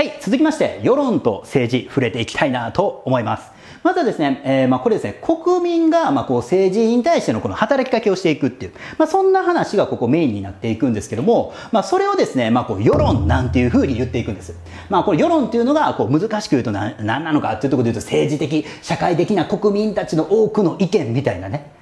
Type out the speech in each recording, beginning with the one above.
はい、続きまして、世論と政治触れていきたいなと思います。まずはですね、えー、まあこれですね、国民が、まあこう政治に対してのこの働きかけをしていくっていう、まあそんな話がここメインになっていくんですけども、まあそれをですね、まあこう世論なんていう風に言っていくんです。まあこれ世論っていうのが、こう難しく言うと何なのかっていうところで言うと政治的、社会的な国民たちの多くの意見みたいなね、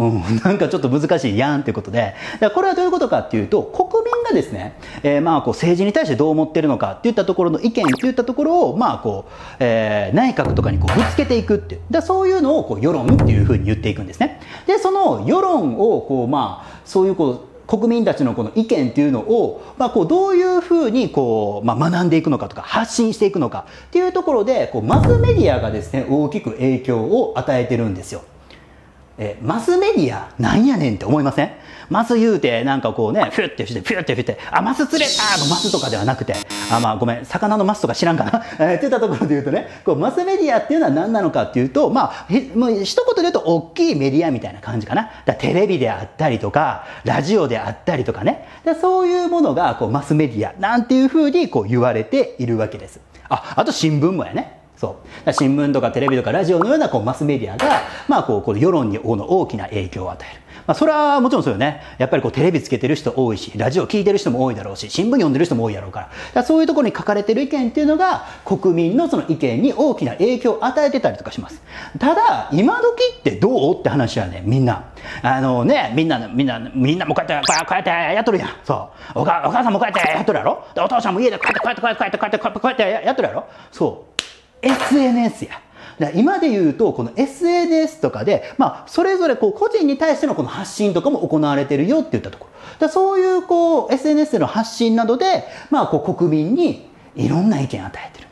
うん、なんかちょっと難しいやんっていうことで、これはどういうことかっていうと、国民がですね、えー、まあこう政治に対してどう思ってるのかっていったところの意見っていったところを、まあこう、えー、内閣とかにこうぶつけていくっていう。でそういうのをこう世論っていうふうに言っていくんですね。で、その世論をこう、まあ、そういうこう、国民たちのこの意見っていうのを、まあ、こうどういうふうにこう、まあ、学んでいくのかとか発信していくのかっていうところでこうマスメディアがですね大きく影響を与えてるんですよ。えマスメディアなんやねんって思いません？マス言うて、なんかこうね、フュッてして、フュッて振って、あ、マス釣れたのマスとかではなくて、あ、まあごめん、魚のマスとか知らんかな？えー、って言ったところで言うとね、こう、マスメディアっていうのは何なのかっていうと、まあ、もう一言で言うと、大きいメディアみたいな感じかな？だテレビであったりとか、ラジオであったりとかね。だそういうものが、こう、マスメディアなんていうふうに、こう、言われているわけです。あ、あと新聞もやね。そう新聞とかテレビとかラジオのようなこうマスメディアが、まあ、こうこう世論に大きな影響を与える。まあ、それはもちろんそうよね。やっぱりこうテレビつけてる人多いし、ラジオ聞いてる人も多いだろうし、新聞読んでる人も多いだろうから。からそういうところに書かれてる意見っていうのが、国民のその意見に大きな影響を与えてたりとかします。ただ、今時ってどうって話はね、みんな。あのね、みんな、みんな、みんなもこうやって、こうやってやっとるやん。そう。お母お母さんもこうやってやっとるやろお父さんも家でこうやって、こうやって、こうやって、こうやって、こうやってやっとるやろそう。SNS や。今で言うと、この SNS とかで、まあ、それぞれこう個人に対してのこの発信とかも行われてるよって言ったところ。だそういうこう SNS での発信などで、まあ、こう国民にいろんな意見を与えてる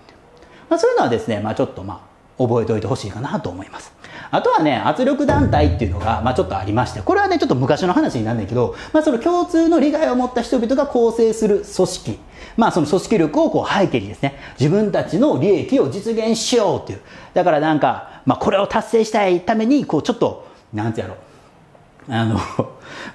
まあ、そういうのはですね、まあ、ちょっとまあ、覚えておいてほしいかなと思います。あとはね、圧力団体っていうのが、まあちょっとありまして、これはね、ちょっと昔の話になるんだけど、まあその共通の利害を持った人々が構成する組織。まあその組織力をこう背景にですね、自分たちの利益を実現しようっていう。だからなんか、まあこれを達成したいために、こうちょっと、なんてやろう。あの、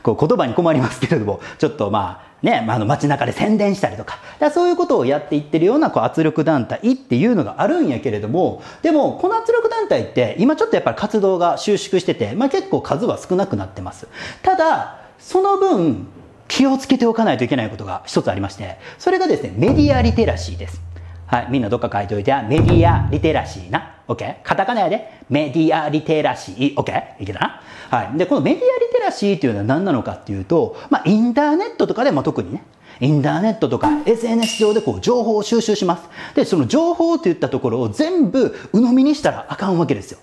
こう言葉に困りますけれども、ちょっとまあ、ね、あの街中で宣伝したりとか、かそういうことをやっていってるようなこう圧力団体っていうのがあるんやけれども、でもこの圧力団体って今ちょっとやっぱり活動が収縮してて、まあ結構数は少なくなってます。ただ、その分気をつけておかないといけないことが一つありまして、それがですね、メディアリテラシーです。はい、みんなどっか書いておいて、メディアリテラシーな。OK? カタカナやで。メディアリテラシー。OK? いけたな？はい。で、このメディアラシーっていうのは何なのかっていうと、まあ、インターネットとかでも特にね、インターネットとか SNS 上でこう情報を収集します。で、その情報って言ったところを全部鵜呑みにしたらあかんわけですよ。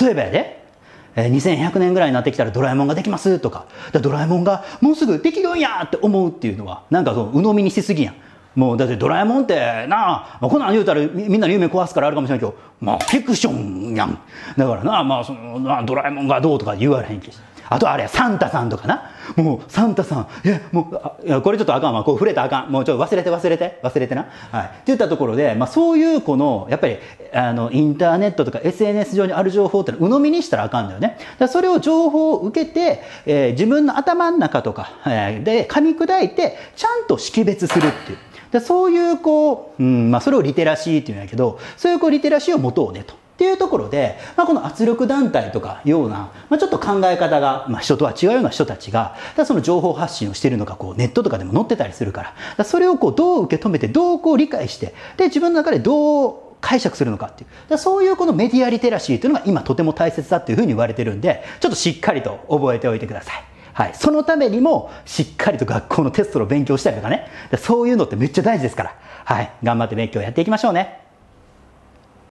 例えばやで、2100年ぐらいになってきたらドラえもんができますとか、ドラえもんがもうすぐできるんやって思うっていうのは、なんかその鵜呑みにしすぎやん。もうだってドラえもんってなあ、まあ、こんなん言うたらみんなの夢壊すからあるかもしれないけど、まあフィクションやん。だからな、まあその、なドラえもんがどうとか言われへんけし。あとあれサンタさんとかな。もうサンタさん、え、もう、いやこれちょっとあかんわ。こう触れたあかん。もうちょっと忘れて忘れて、忘れてな。はい。って言ったところで、まあそういうこの、やっぱり、あの、インターネットとか SNS 上にある情報ってのは鵜呑みにしたらあかんだよね。だそれを情報を受けて、えー、自分の頭の中とか、えー、で噛み砕いて、ちゃんと識別するっていう。でそういうこう、うんまあ、それをリテラシーっていうんやけどそういうこうリテラシーを持とうねと。っていうところで、まあ、この圧力団体とかような、まあ、ちょっと考え方が、まあ、人とは違うような人たちが、その情報発信をしているのがこうネットとかでも載ってたりするから、からそれをこうどう受け止めて、どうこう理解して、で、自分の中でどう解釈するのかっていう。そういうこのメディアリテラシーというのが今とても大切だっていうふうに言われてるんで、ちょっとしっかりと覚えておいてください。はい。そのためにも、しっかりと学校のテストの勉強したりとかね。そういうのってめっちゃ大事ですから。はい。頑張って勉強やっていきましょうね。